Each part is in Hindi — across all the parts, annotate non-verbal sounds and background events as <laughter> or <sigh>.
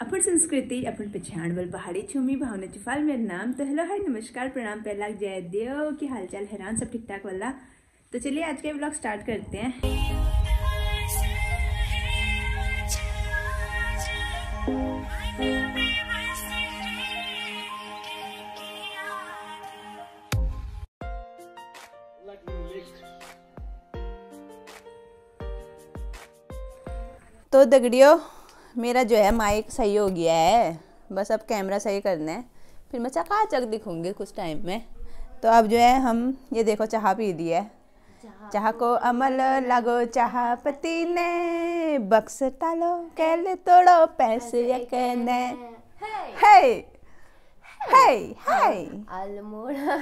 अपन संस्कृति अपन पहचान वाल पहाड़ी छूमी भावना चुफाल मेरा नाम तो हेलो, हाय, नमस्कार, प्रणाम पहला जय देव, की हालचाल, हैरान, सब ठीक ठाक वाला। तो चलिए, आज के ब्लॉग स्टार्ट करते हैं। तो दगड़ियों मेरा जो है माइक सही हो गया है। बस अब कैमरा सही करना है। फिर मैं चकाचक दिखूँगी कुछ टाइम में। तो अब जो है हम ये देखो चाह पी दी है। चाह को अमल लागो चाह पति ने। बक्स टालो कैले तोड़ो पैसे यकने हे हे हे अल्मोड़ा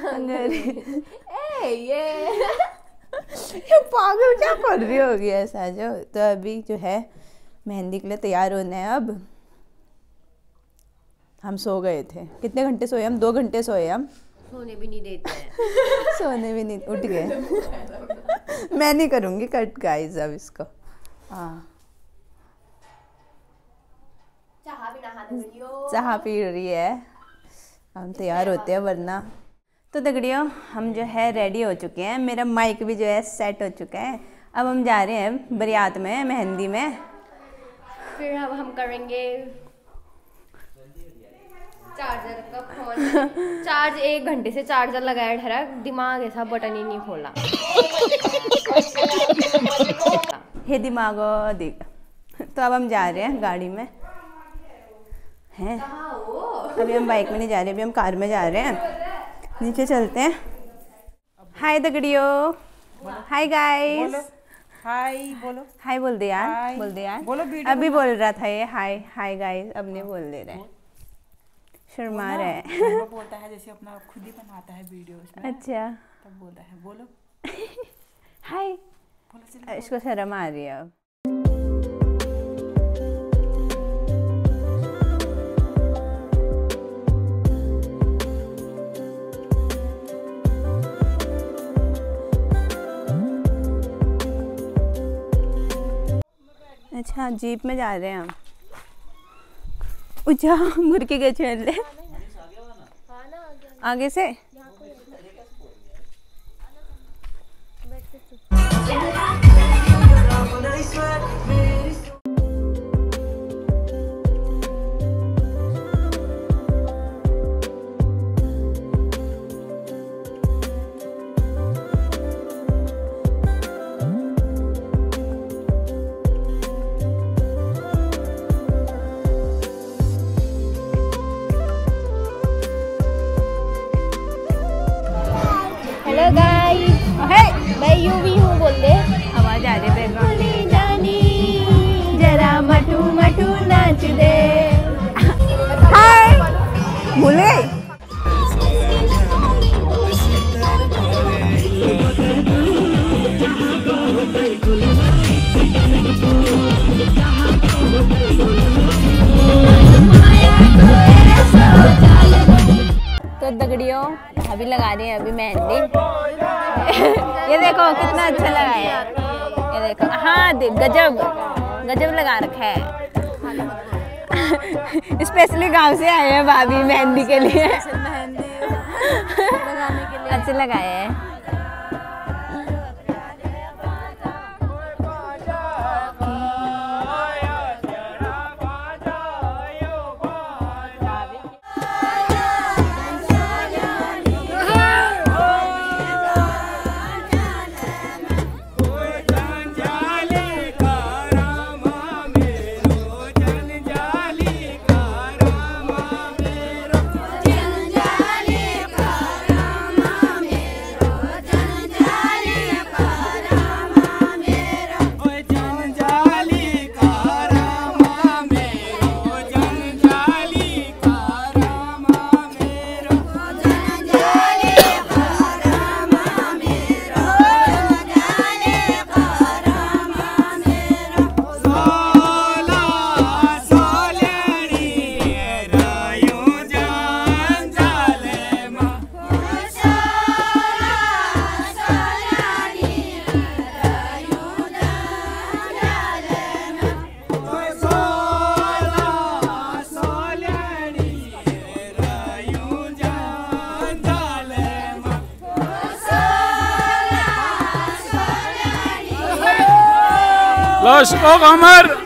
ए ये ये पागल क्या कर रही होगी ऐसा जो? तो अभी जो है मेहंदी के लिए तैयार होना है अब। हम सो गए थे। कितने घंटे सोए हम? दो घंटे सोए हम। सोने भी नहीं देते <laughs> सोने भी नहीं उठ गए। <laughs> मैं नहीं करूँगी कट गाइस अब इसको। हाँ। चाह पी रही है। हम तैयार होते हैं वरना। तो दगड़ियों हम जो है रेडी हो चुके हैं। मेरा माइक भी जो है सेट हो चुका है। अब हम जा रहे हैं बरियात में मेहंदी में। फिर अब हम करेंगे चार्जर का फ़ोन <laughs> चार्ज एक घंटे से चार्जर लगाया ठहरा दिमाग ऐसा बटन ही नहीं खोला। <laughs> हे दिमागो दिख। तो अब हम जा रहे हैं गाड़ी में। हैं? अभी हम बाइक में नहीं जा रहे अभी हम कार में जा रहे हैं। नीचे चलते हैं। हाय दगड़ियो। हाय गाइस हाय बोलो। हाय बोल दे यार बोल दे यार। बोलो, वीडियो अभी बोल रहा था ये हाय हाय गाइस अब नहीं बोल दे रहे। शर्मा रहे। है वो बोलता है जैसे अपना खुद ही बनाता है वीडियोस में अच्छा। तब बोलता है बोलो। <laughs> हाय इसको शर्म आ रही है अब। अच्छा जीप में जा रहे हैं हम। मुर्गे के छेल ले। आगे से? लगा रही है अभी मेहंदी। ये देखो कितना अच्छा लगाया है ये देखो हाँ देख गजब। गजब लगा रखा है। स्पेशली गाँव से आए हैं भाभी मेहंदी के लिए। अच्छे लगाए हैं। Ogamar. पानी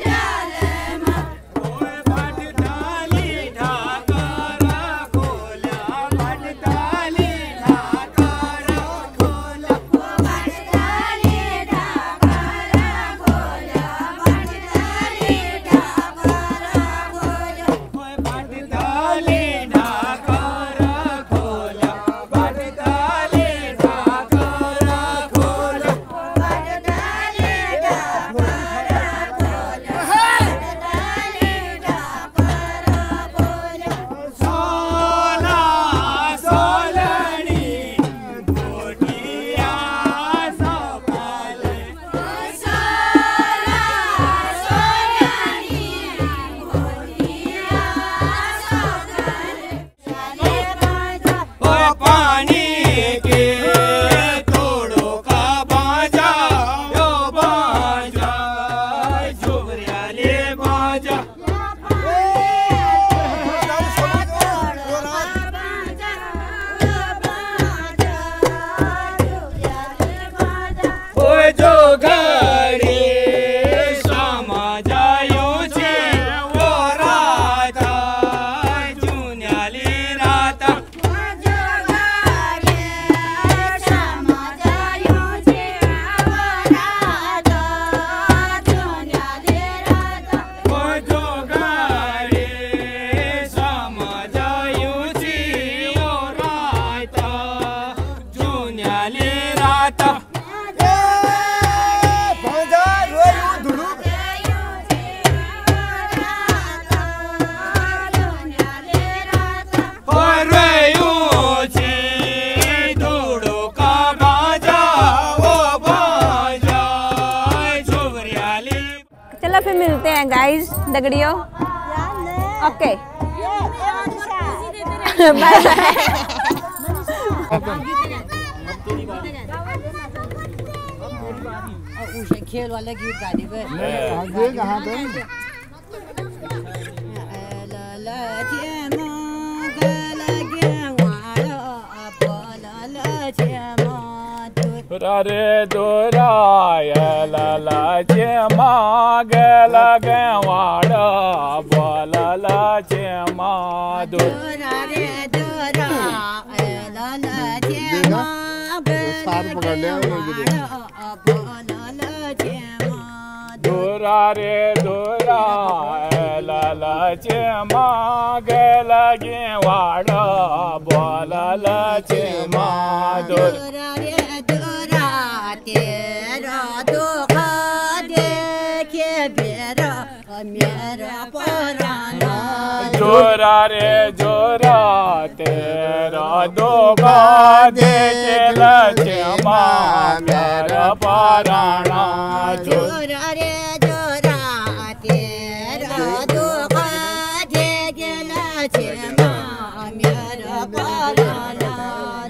मिलते हैं गाइस दगड़ियों. ओके बाय बाय खेल वाले गीत गा दी Rare doraya la la chema gala gawada bola la chema do Durare dura la la chema gala gawada bola la chema do जोरा रे जोरा तेरा दोगा देखे लक्ष्मा मेरा पाराणा। जोरा रे जोरा तेरा गेला छे मा मेरा पराना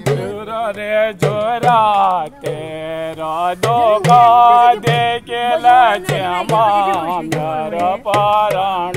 जोरा रे जोरा तेरा दोगा देखे लक्ष्मा मेरा पाराणा।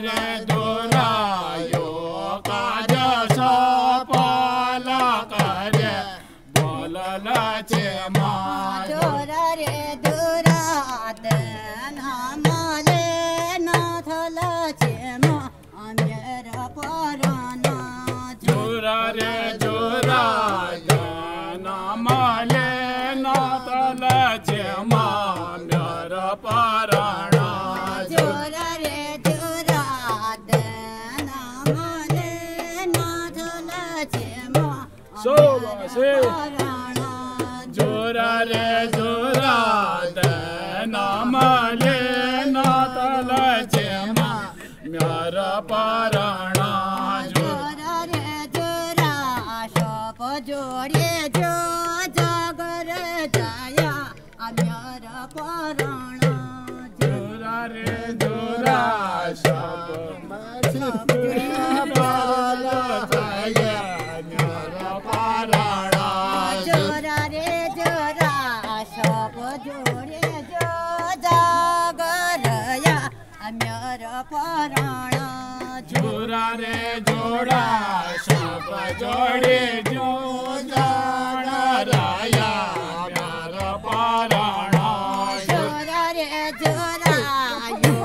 जोरा म्यार पाराणा जो। रे, जोरा शोप जोडे जो जागर जाया अम्यार पराण जोरा रे, जोरा सब जोरा। रे जोरा शोप जोडे रे जोड़ा सब जोड़े जो जाना राया प्यार पाराणा। जोरा रे जोरा यो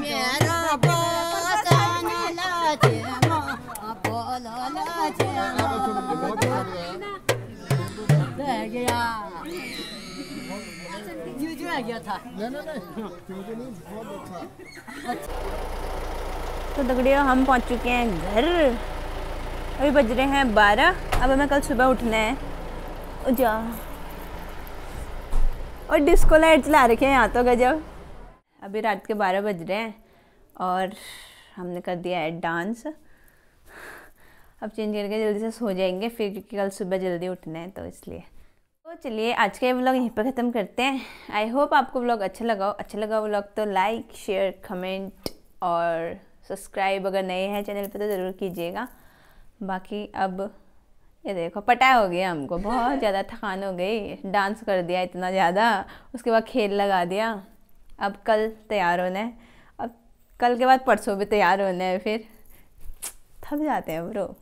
मेरा बसन लछमा बोल लछमा दे गया। यूजू आ गया था। तो दगड़ियों हम पहुँच चुके हैं घर। अभी बज रहे हैं बारह। अब हमें कल सुबह उठना है। जा। और डिस्को लाइट चला रखे हैं यहाँ तो गजब। अभी रात के बारह बज रहे हैं और हमने कर दिया है डांस अब चेंज करके जल्दी से सो जाएँगे, फिर क्योंकि कल सुबह जल्दी उठना है तो इसलिए। तो चलिए, आज का ये व्लॉग यहीं पर ख़त्म करते हैं। आई होप आपको व्लॉग अच्छा लगा हो। अच्छा लगा व्लॉग तो लाइक शेयर कमेंट और सब्सक्राइब अगर नए हैं चैनल पर तो ज़रूर कीजिएगा। बाकी अब ये देखो पटाया हो गया हमको, बहुत ज़्यादा थकान हो गई। डांस कर दिया इतना ज़्यादा, उसके बाद खेल लगा दिया। अब कल तैयार होना है। अब कल के बाद परसों भी तैयार होना है, फिर थक जाते हैं ब्रो